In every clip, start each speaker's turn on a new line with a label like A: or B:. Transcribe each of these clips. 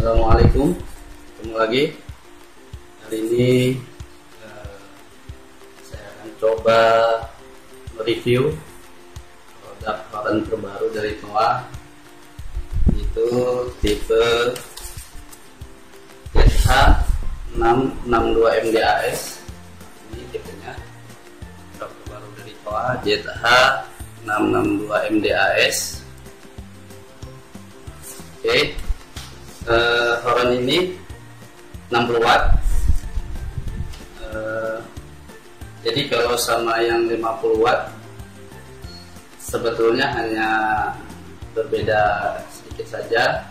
A: Assalamualaikum. Ketemu lagi. Hari ini eh, Saya akan coba Mereview Produk varian terbaru dari Toa. Itu tipe ZH662 MDAS Ini tipenya. Produk terbaru dari Toa ZH662 MDAS Oke. okay uh, Horon ini 60 watt. Uh, jadi kalau sama yang 50 watt sebetulnya hanya berbeda sedikit saja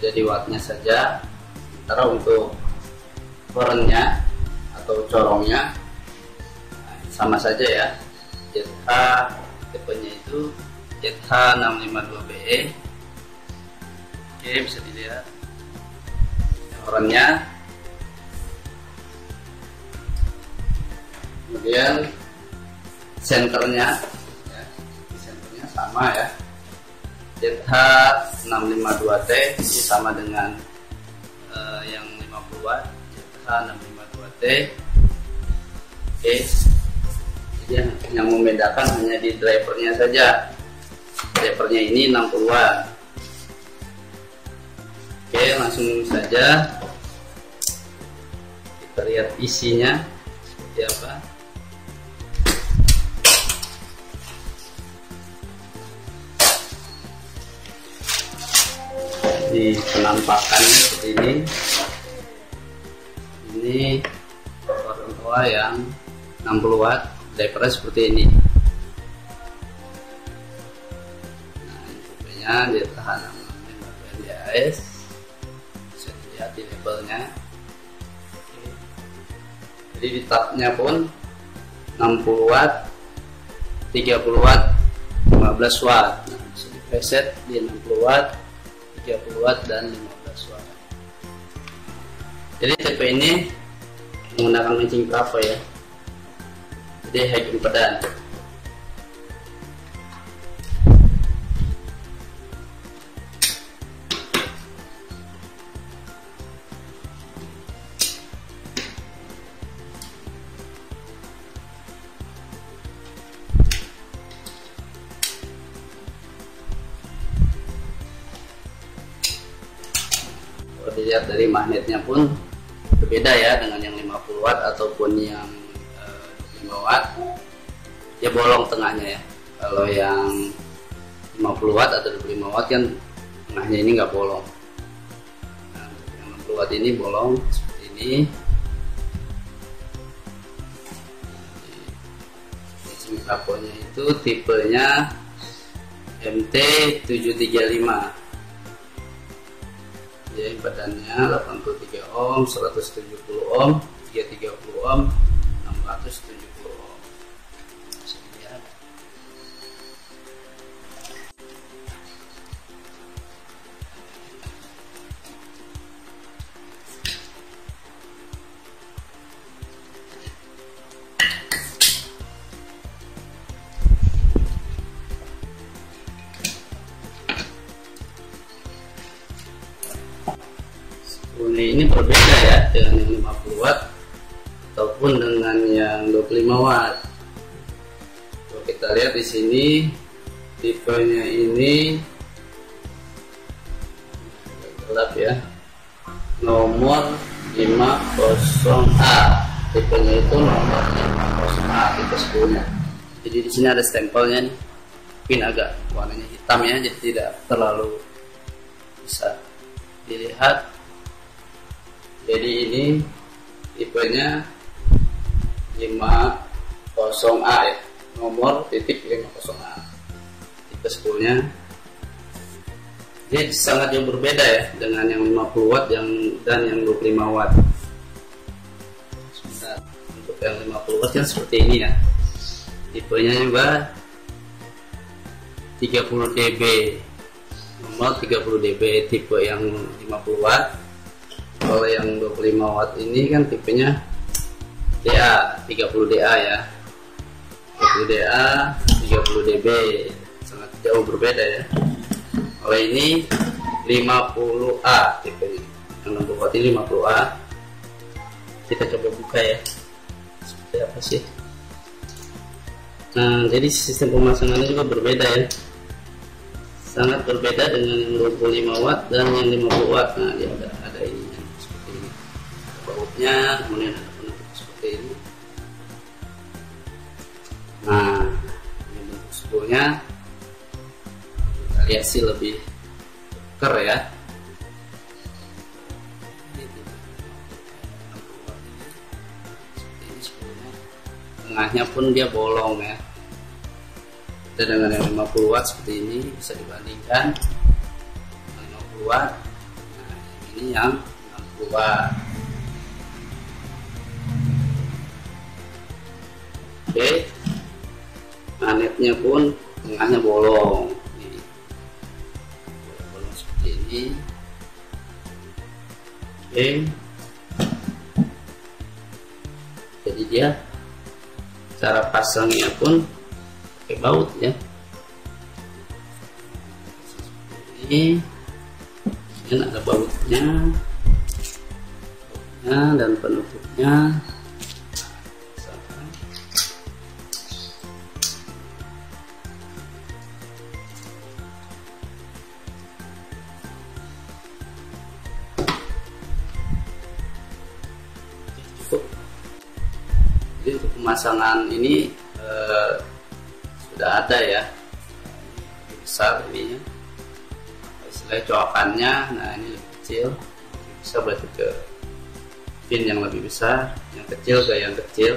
A: beda di wattnya saja. Sementara untuk horonnya atau corongnya sama saja ya. ZH tipenya itu ZH652BE Oke, bisa dilihat. Orangnya. Kemudian senternya, ya, senternya sama ya. ZH652T ini sama dengan uh, yang 50 watt ZH652T oke. Jadi yang, yang membedakan hanya di drivernya saja. Drivernya ini 60 watt Oke langsung saja. Kita lihat isinya seperti apa. Di penampakannya seperti ini. Ini orang tua yang 60 watt drivernya seperti ini. Nah ini dia tahan 65 DAS lihat di jadi di tabnya pun 60 watt 30 watt 15 watt. Nah, bisa di preset di 60 watt 30 watt dan 15 watt. Jadi TP ini menggunakan kencing berapa ya. Jadi high impedance dilihat dari magnetnya pun berbeda ya dengan yang 50 watt ataupun yang uh, eh, 5 watt. Ya bolong tengahnya ya. Kalau yang 50 watt atau 25 watt kan tengahnya ini nggak bolong. Nah, yang 60 watt ini bolong seperti ini. Caponya itu tipenya MT735 ya badannya 83 ohm 170 ohm 330 ohm 670 ini berbeda ya dengan yang 50 watt ataupun dengan yang 25 watt. Kalau kita lihat di sini tipenya ini gelap ya. Nomor 50A. Tipenya itu nomor 50A tipe 10 nya. Jadi di sini ada stempelnya nih. Agak warnanya hitam ya, jadi tidak terlalu bisa dilihat jadi ini tipenya 50A ya. Nomor titik 50A tipe spoolnya jadi sangat yang berbeda ya dengan yang 50 watt yang dan yang 25 watt. Untuk yang 50 watt kan seperti ini ya. Tipenya juga 30 dB. Nomor 30 dB tipe yang 50 watt kalau yang 25 watt ini kan tipenya DA 30 DA ya. 30 DA 30 dB sangat jauh berbeda ya. Kalau ini 50 50A tipenya. Yang 60 watt ini 50A kita coba buka ya. Seperti apa sih? Nah jadi sistem pemasangannya juga berbeda ya. Sangat berbeda dengan yang 25 watt dan yang 50 watt. Nah dia ada bautnya kemudian ada penutup seperti ini. Nah ini bentuk spoolnya kita lihat sih lebih ker ya. Tengahnya pun dia bolong ya. Dan dengan yang 50 watt seperti ini bisa dibandingkan. Dengan 50 watt nah, ini yang 60 watt oke. Magnetnya pun tengahnya bolong. Bolong seperti ini. Oke. Jadi dia cara pasangnya pun pakai baut ya. Ini. Dan ada bautnya. Bautnya dan penutupnya pemasangan ini eh, sudah ada ya. Besar ini ya istilahnya coakannya nah ini lebih kecil. Bisa berarti ke pin yang lebih besar yang kecil ke yang kecil.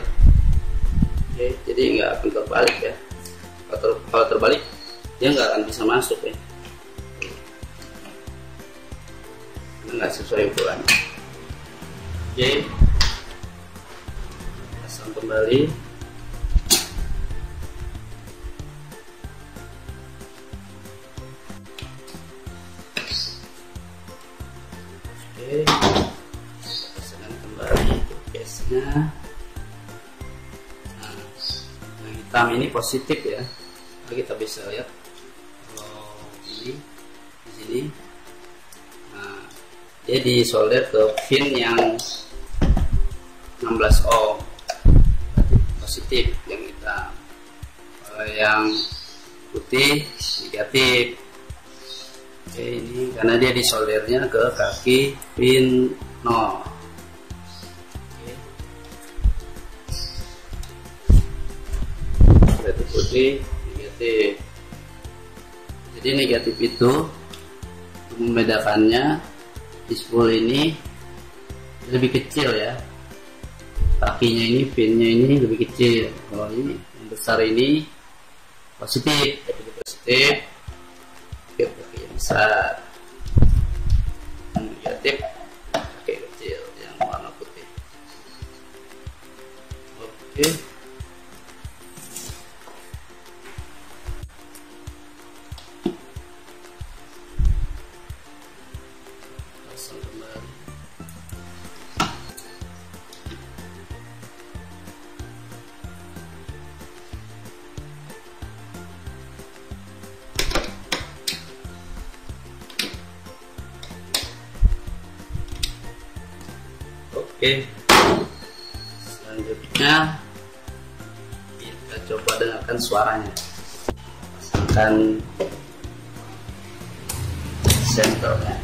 A: Oke, jadi nggak akan terbalik ya. Kalau, ter, kalau terbalik dia nggak akan bisa masuk ya. Nggak sesuai ukuran oke pasang kembali. Oke pasangkan kembali case-nya nah, yang hitam ini positif ya. Nah, kita bisa lihat. Kalau ini di sini. Nah, dia disolder ke pin yang 16 ohm positif yang hitam. Kalau yang putih negatif. Oke, ini karena dia disoldernya ke kaki pin 0 Oke. berarti putih negatif. Jadi negatif itu membedakannya di spool ini lebih kecil ya kakinya ini pinnya ini lebih kecil. Kalau ini yang besar ini positif. Jadi positif. Oke kaki yang besar. Yang negatif. Kaki kecil yang warna putih. Oke Oke. Selanjutnya kita coba dengarkan suaranya. Pasangkan sensornya.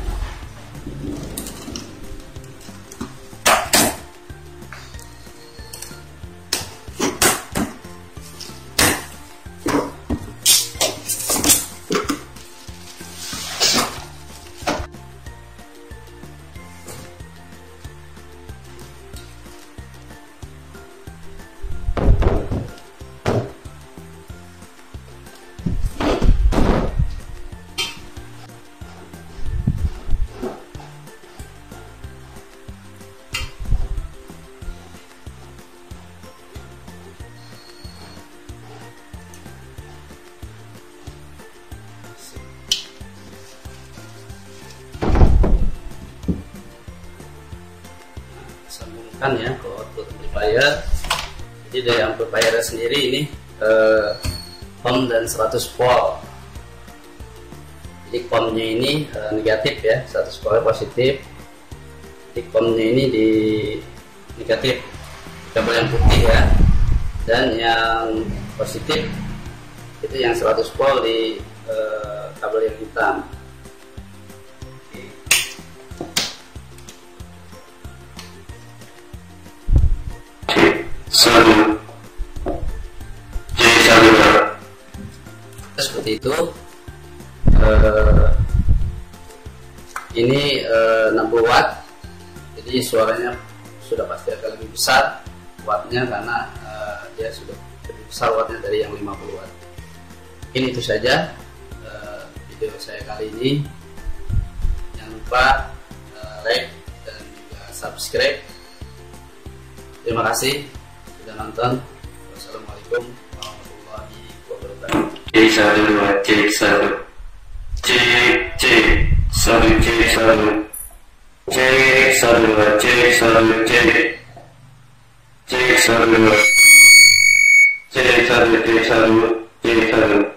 A: Ya ke output amplifier. Jadi dari amplifier sendiri ini eh, home dan 100 volt. Jadi pomnya ini uh, negatif ya satu sekolah positif. Titik pomnya ini di negatif kabel yang putih ya. Dan yang positif itu yang 100 volt di uh, itu uh, ini uh, 60 watt. Jadi suaranya sudah pasti akan lebih besar wattnya karena uh, dia sudah lebih besar wattnya dari yang 50 watt. Mungkin itu saja uh, video saya kali ini. Jangan lupa uh, like dan juga subscribe. Terima kasih sudah nonton. Wassalamualaikum
B: Jai Sadhu Jai Sadhu Jai Jai Sadhu Jai Sadhu Jai Sadhu Jai Sadhu Jai Jai Sadhu Jai Sadhu Jai Sadhu Jai Sadhu